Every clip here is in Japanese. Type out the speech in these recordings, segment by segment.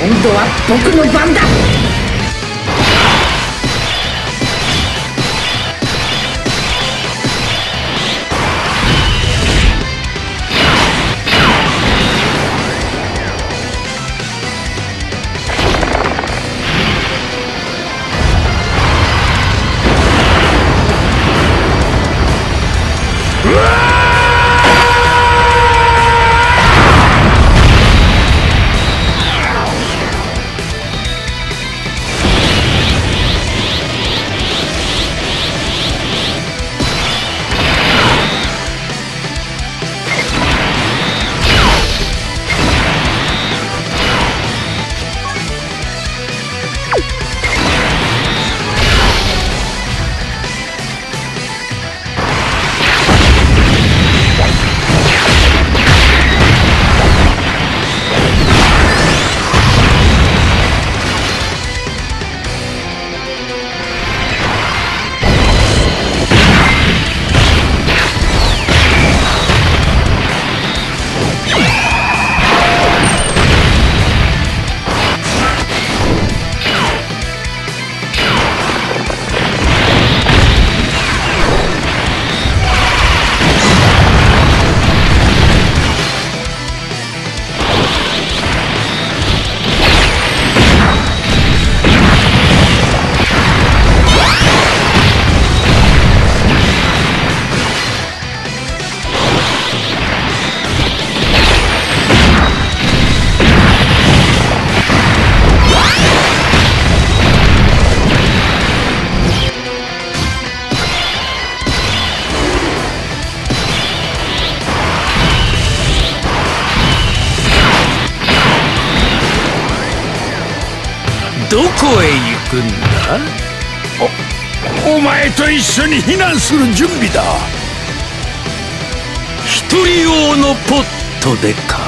今度は僕の番だ。へ行くんだ？おお前と一緒に避難する準備だ。一人用のポットでか。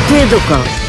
程度か。